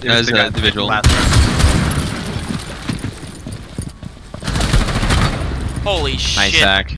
It an individual. Holy shit. Nice shit. hack.